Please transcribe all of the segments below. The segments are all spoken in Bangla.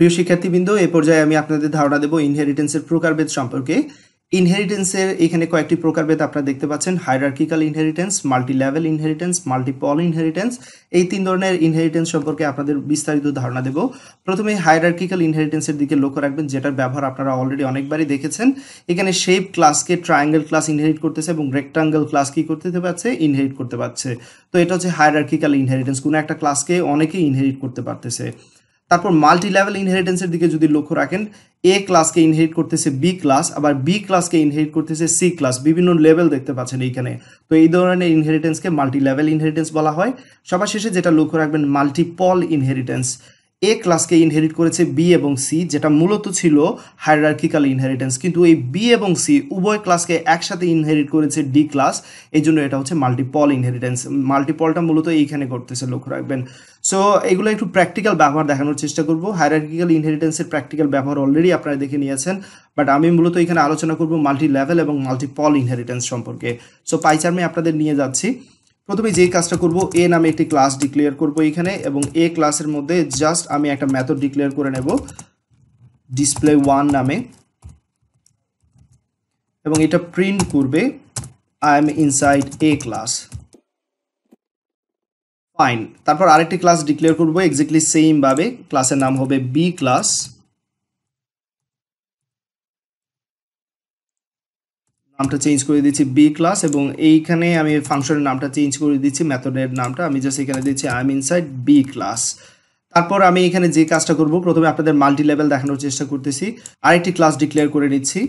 প্রিয় শিক্ষার্থীবৃন্দ এ পর্যায়ে আমি আপনাদের ধারণা দেব ইনহেরিটেন্সের প্রকারভেদ সম্পর্কে। ইনহেরিটেন্সের এখানে কয়েকটি প্রকারভেদ আপনারা দেখতে পাচ্ছেন। Hierarchical inheritance multi level inheritance multiple inheritance এই তিন ধরনের ইনহেরিটেন্স সম্পর্কে আপনাদের বিস্তারিত ধারণা দেব। প্রথমে হায়ারার্কিক্যাল ইনহেরিটেন্সের দিকে লক্ষ্য রাখবেন, যেটার ব্যবহার আপনারা অলরেডি অনেকবারই দেখেছেন। এখানে শেপ ক্লাসকে ট্রায়াঙ্গেল ক্লাস ইনহেরিট করতেছে এবং রেক্টাঙ্গেল ক্লাস কি করতে পারছে? ইনহেরিট করতে পারছে। তো এটা হচ্ছে হায়ারার্কিক্যাল ইনহেরিটেন্স কোনো একটা ক্লাসকে অনেকেই ইনহেরিট করতে পারতেছে। তারপর মাল্টি লেভেল ইনহেরিটেন্সের দিকে যদি লক্ষ্য রাখেন এ ক্লাসকে ইনহেরিট করতেছে বি ক্লাস আবার বি ক্লাসকে ইনহেরিট করতেছে সি ক্লাস বিভিন্ন লেভেল দেখতে পাচ্ছেন এইখানে। তো এই ধরনের ইনহেরিটেন্সকে মাল্টি লেভেল ইনহেরিটেন্স বলা হয়। সবার শেষে যেটা লক্ষ্য রাখবেন মাল্টিপল ইনহেরিটেন্স এ ক্লাসকে ইনহেরিট করেছে বি এবং সি যেটা মূলত ছিল হায়ারার্কিক্যাল ইনহেরিটেন্স কিন্তু এই বি এবং সি উভয় ক্লাসকে একসাথে ইনহেরিট করেছে ডি ক্লাস এই জন্য এটা হচ্ছে মাল্টিপল ইনহেরিটেন্স মাল্টিপলটা মূলত এইখানে করতেছে লক্ষ্য রাখবেন। সো এগুলো একটু প্র্যাকটিক্যাল ব্যবহার দেখানোর চেষ্টা করব। হায়ারার্কিক্যাল ইনহেরিটেন্সের প্র্যাকটিক্যাল ব্যবহার অলরেডি আপনারা দেখে নিয়েছেন বাট আমি মূলত এখানে আলোচনা করব মাল্টি লেভেল এবং মাল্টিপল ইনহেরিটেন্স সম্পর্কে। সো পাইচার্মে আপনাদের নিয়ে যাচ্ছি। প্রথমে যেই কাজটা করব, এ নামে একটি ক্লাস ডিক্লেয়ার করব এখানে এবং এ ক্লাসের মধ্যে জাস্ট আমি একটা মেথড ডিক্লেয়ার করে নেব ডিসপ্লে ওয়ান নামে। এবং এটা প্রিন্ট করবে I am inside A class fine তারপর আরেকটি ক্লাস ডিক্লেয়ার করব এক্স্যাক্টলি সেম ভাবে। ক্লাসের নাম হবে বি ক্লাস নামটা চেঞ্জ করে দিচ্ছি বি ক্লাস এবং এইখানে আমি ফাংশনের নামটা চেঞ্জ করে দিচ্ছি মেথডের নামটা। আমি জাস্ট এখানে দিচ্ছি I am inside B class তারপর আমি এখানে যে কাজটা করব, প্রথমে আপনাদের মাল্টি লেভেল দেখানোর চেষ্টা করতেছি। আরেকটি ক্লাস ডিক্লেয়ার করে নিচ্ছি।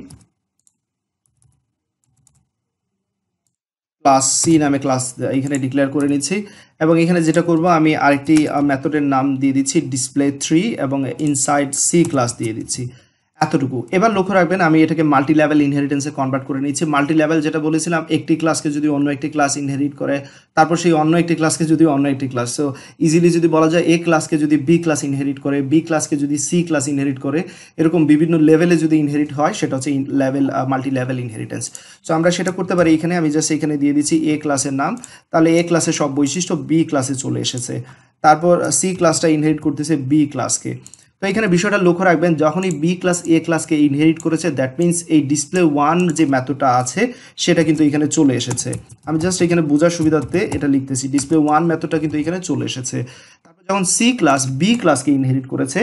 ক্লাস সি নামে ক্লাস এখানে ডিক্লেয়ার করে নিচ্ছি। এবং এখানে যেটা করব, আমি আরেকটি মেথডের নাম দিয়ে দিচ্ছি ডিসপ্লে থ্রি এবং ইনসাইড সি ক্লাস দিয়ে দিচ্ছি। এতটুকু। এবার লক্ষ্য রাখবেন, আমি এটাকে মাল্টি লেভেল ইনহেরিটেন্সে কনভার্ট করে নিচ্ছি। মাল্টি লেভেল যেটা বলেছিলাম, একটি ক্লাসকে যদি অন্য একটি ক্লাস ইনহেরিট করে, তারপর সেই অন্য একটি ক্লাসকে যদি অন্য একটি ক্লাস সো ইজিলি যদি বলা যায়, এ ক্লাসকে যদি বি ক্লাস ইনহেরিট করে বি ক্লাসকে যদি সি ক্লাস ইনহেরিট করে, এরকম বিভিন্ন লেভেলে যদি ইনহেরিট হয়, সেটা হচ্ছে level multi level inheritance so আমরা সেটা করতে পারি এখানে, আমি জাস্ট এখানে দিয়ে দিচ্ছি এ ক্লাসের নাম। তাহলে এ ক্লাসের সব বৈশিষ্ট্য বি ক্লাসে চলে এসেছে। তারপর সি ক্লাসটা ইনহেরিট করতেছে বি ক্লাসকে তো এখানে বিষয়টা লক্ষ্য রাখবেন, যখনই বি ক্লাস এ ক্লাসকে ইনহেরিট করেছে দ্যাট মিন্স এই ডিসপ্লে ওয়ান যে ম্যাথডটা আছে, সেটা কিন্তু এখানে চলে এসেছে। আমি জাস্ট এখানে বোঝার সুবিধার্থে এটা লিখতেছি ডিসপ্লে ওয়ান ম্যাথডটা কিন্তু এখানে চলে এসেছে। তারপর যখন সি ক্লাস বি ক্লাসকে ইনহেরিট করেছে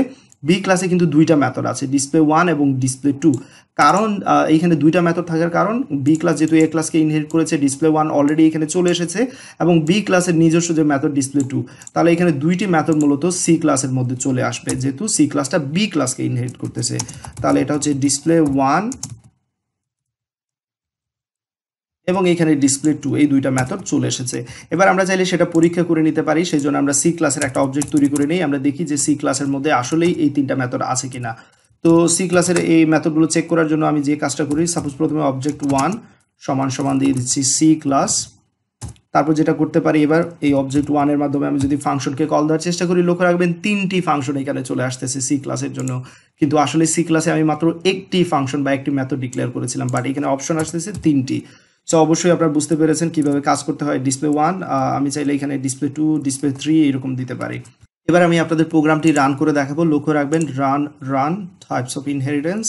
বি ক্লাসে কিন্তু দুইটা মেথড আছে ডিসপ্লে ওয়ান এবং ডিসপ্লে টু কারণ এইখানে দুইটা মেথড থাকার কারণ বি ক্লাস যেহেতু এ ক্লাসকে ইনহেরিট করেছে ডিসপ্লে ওয়ান অলরেডি এখানে চলে এসেছে এবং বি ক্লাসের নিজস্ব যে মেথড ডিসপ্লে টু তাহলে এখানে দুইটি মেথড মূলত সি ক্লাসের মধ্যে চলে আসবে। যেহেতু সি ক্লাসটা বি ক্লাসকে ইনহেরিট করতেছে, তাহলে এটা হচ্ছে ডিসপ্লে ওয়ান এবং এখানে ডিসপ্লে টু এই দুইটা মেথড চলে এসেছে। এবার আমরা চাইলে সেটা পরীক্ষা করে নিতে পারি, সেই জন্য আমরা সি ক্লাসের একটা অবজেক্ট তৈরি করে নিই। আমরা দেখি যে সি ক্লাসের মধ্যে আসলেই এই তিনটা মেথড আছে কিনা। তো সি ক্লাসের এই মেথডগুলো চেক করার জন্য আমি যে কাজটা করি সাপোজ প্রথমে অবজেক্ট ওয়ান সমান সমান দিয়ে দিচ্ছি সি ক্লাস তারপর যেটা করতে পারি এবার, এই অবজেক্ট ওয়ানের মাধ্যমে আমি যদি ফাংশনকে কল দেওয়ার চেষ্টা করি, লক্ষ্য রাখবেন তিনটি ফাংশন এখানে চলে আসতেছে সি ক্লাসের জন্য। কিন্তু আসলে সি ক্লাসে আমি মাত্র একটি ফাংশন বা একটি মেথড ডিক্লেয়ার করেছিলাম বাট এখানে অপশন আসতেছে তিনটি। সো অবশ্যই আপনারা বুঝতে পেরেছেন কীভাবে কাজ করতে হয় ডিসপ্লে ওয়ান আমি চাইলে এখানে ডিসপ্লে টু ডিসপ্লে থ্রি এরকম দিতে পারি। এবার আমি আপনাদের প্রোগ্রামটি রান করে দেখাবো। লক্ষ্য রাখবেন run run types of inheritance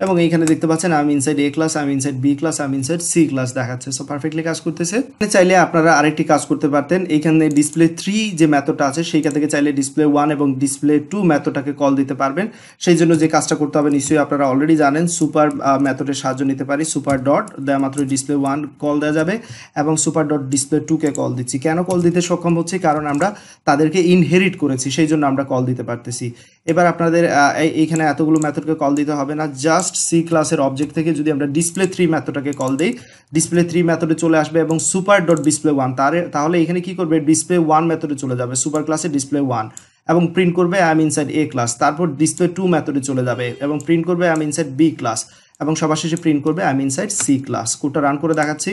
এবং এইখানে দেখতে পাচ্ছেন আমি ইনসাইড এ ক্লাস আমি ইনসাইড বি ক্লাস আমি ইনসাইড সি ক্লাস দেখাচ্ছে। সো পারফেক্টলি কাজ করতেছে। এখানে চাইলে আপনারা আরেকটি কাজ করতে পারতেন। এইখানে ডিসপ্লে থ্রি যে মেথডটা আছে, সেইখান থেকে চাইলে ডিসপ্লে ওয়ান এবং ডিসপ্লে টু মেথডটাকে কল দিতে পারবেন। সেই জন্য যে কাজটা করতে হবে, নিশ্চয়ই আপনারা অলরেডি জানেন সুপার মেথডের সাহায্য নিতে পারি। সুপার ডট দেওয়া মাত্র ডিসপ্লে ওয়ান কল দেওয়া যাবে এবং সুপার ডট ডিসপ্লে টুকে কল দিচ্ছি। কেন কল দিতে সক্ষম হচ্ছে? কারণ আমরা তাদেরকে ইনহেরিট করেছি, সেই জন্য আমরা কল দিতে পারতেছি। এবার আপনাদের এইখানে এতগুলো মেথডকে কল দিতে হবে না। জাস্ট জাস্ট সি ক্লাসের অবজেক্ট থেকে যদি আমরা ডিসপ্লে থ্রি মেথডটাকে কল দিই ডিসপ্লে থ্রি মেথডে চলে আসবে এবং সুপার ডট ডিসপ্লে ওয়ান তাহলে এখানে কি করবে? ডিসপ্লে ওয়ান ম্যাথডে চলে যাবে সুপার ক্লাসে ডিসপ্লে ওয়ান এবং প্রিন্ট করবে I am inside A class তারপর ডিসপ্লে টু ম্যাথডে চলে যাবে, এবং প্রিন্ট করবে I am inside B class এবং সবার শেষে প্রিন্ট করবে I am inside C class কোডটা রান করে দেখাচ্ছি।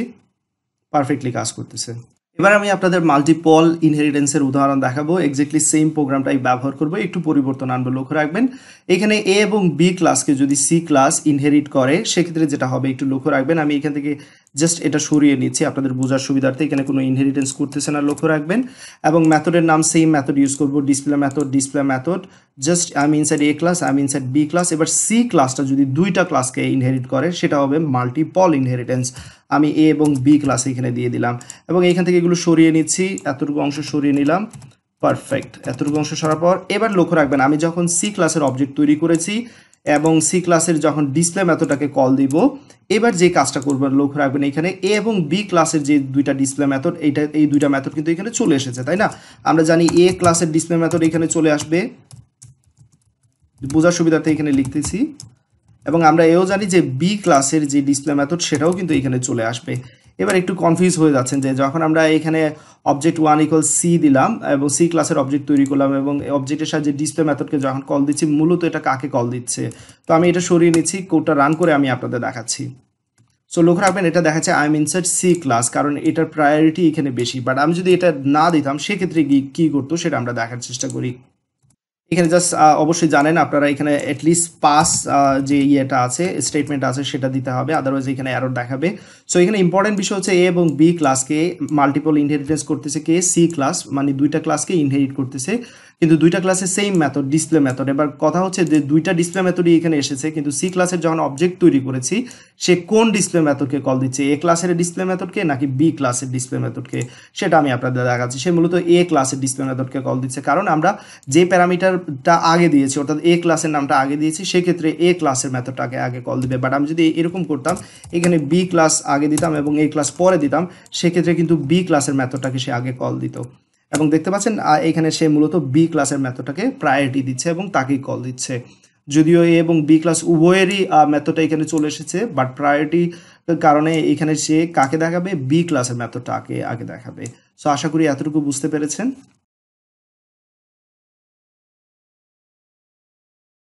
পারফেক্টলি কাজ করতেছে। এবার আমি আপনাদের মাল্টিপল ইনহেরিটেন্সের উদাহরণ দেখাবো। এক্স্যাক্টলি সেম প্রোগ্রামটাই ব্যবহার করব। একটু পরিবর্তন আনব, লক্ষ্য রাখবেন। এখানে এ এবং বি ক্লাসকে যদি সি ক্লাস ইনহেরিট করে, সেক্ষেত্রে যেটা হবে, একটু লক্ষ্য রাখবেন। আমি এখান থেকে জাস্ট এটা সরিয়ে নিচ্ছি, আপনাদের বোঝার সুবিধার্থে। এখানে কোনো ইনহেরিটেন্স করতেছে না, লক্ষ্য রাখবেন। এবং ম্যাথডের নাম সেম মেথড ইউজ করব display method display method just I am inside A class I am inside B class এবার সি ক্লাসটা যদি দুইটা ক্লাসকে ইনহেরিট করে, সেটা হবে মাল্টিপল ইনহেরিটেন্স আমি এ এবং বি ক্লাস এখানে দিয়ে দিলাম। এবং এখান থেকে এগুলো সরিয়ে নিচ্ছি, এতটুকু অংশ সরিয়ে নিলাম। পারফেক্ট এতটুকু অংশ সরার পর, এবার লক্ষ্য রাখবেন, আমি যখন সি ক্লাসের অবজেক্ট তৈরি করেছি এবং সি ক্লাসের যখন ডিসপ্লে মেথডটাকে কল দিব, এবার যে কাজটা করবেন লক্ষ্য রাখবেন এখানে এ এবং বি ক্লাসের যে দুইটা ডিসপ্লে মেথড এইটা, এই দুইটা মেথড কিন্তু এখানে চলে এসেছে, তাই না? আমরা জানি এ ক্লাসের ডিসপ্লে মেথড এখানে চলে আসবে। বোঝার সুবিধাতে এখানে লিখতেছি। এবং আমরা এও জানি যে বি ক্লাসের যে ডিসপ্লে মেথড সেটাও কিন্তু এখানে চলে আসবে। এবার একটু কনফিউজ হয়ে যাচ্ছেন যে যখন আমরা এখানে অবজেক্ট ওয়ান ইকুয়াল সি দিলাম এবং সি ক্লাসের অবজেক্ট তৈরি করলাম এবং অবজেক্টের সাহায্যে ডিসপ্লে মেথডকে যখন কল দিচ্ছি, মূলত এটা কাকে কল দিচ্ছে? তো আমি এটা সরিয়ে নিচ্ছি কোডটা রান করে আমি আপনাদের দেখাচ্ছি। সো লক্ষ্য রাখবেন, এটা দেখাচ্ছে I am insert C class কারণ এটার প্রায়োরিটি এখানে বেশি। বাট আমি যদি এটা না দিতাম, সেক্ষেত্রে কী করতো, সেটা আমরা দেখার চেষ্টা করি। এখানে জাস্ট অবশ্যই জানেন আপনারা এখানে অ্যাটলিস্ট পাস যে ইয়েটা আছে স্টেটমেন্ট আছে, সেটা দিতে হবে আদারওয়াইজ এখানে অ্যারোর দেখাবে। সো এখানে ইম্পর্টেন্ট বিষয় হচ্ছে এ এবং বি ক্লাসকে মাল্টিপল ইনহেরিটেন্স করতেছে কে? সি ক্লাস মানে দুইটা ক্লাসকে ইনহেরিট করতেছে। কিন্তু দুইটা ক্লাসের সেম মেথড ডিসপ্লে মেথড এবার কথা হচ্ছে যে দুইটা ডিসপ্লে মেথডই এখানে এসেছে, কিন্তু সি ক্লাসের যখন অবজেক্ট তৈরি করেছি, সে কোন ডিসপ্লে মেথডকে কল দিচ্ছে? এ ক্লাসের ডিসপ্লে মেথডকে নাকি বি ক্লাসের ডিসপ্লে মেথডকে সেটা আমি আপনাদের দেখাচ্ছি। সে মূলত এ ক্লাসের ডিসপ্লে মেথডকে কল দিচ্ছে। কারণ আমরা যে প্যারামিটারটা আগে দিয়েছি, অর্থাৎ এ ক্লাসের নামটা আগে দিয়েছি, সেক্ষেত্রে এ ক্লাসের মেথডটাকে আগে কল দিবে। বাট আমি যদি এরকম করতাম, এখানে বি ক্লাস আগে দিতাম এবং এ ক্লাস পরে দিতাম, সেক্ষেত্রে কিন্তু বি ক্লাসের মেথডটাকে সে আগে কল দিত। এবং দেখতে পাচ্ছেন এখানে সে মূলত বি ক্লাসের মেথডটাকে প্রায়োরিটি দিচ্ছে এবং তাকেই কল দিচ্ছে। যদিও এ এবং বি ক্লাস উভয়েরই মেথডটা এখানে চলে এসেছে বাট প্রায়োরিটি কারণে এখানে সে কাকে দেখাবে? বি ক্লাসের মেথডটা আগে আগে দেখাবে। সো আশা করি এতটুকু বুঝতে পেরেছেন।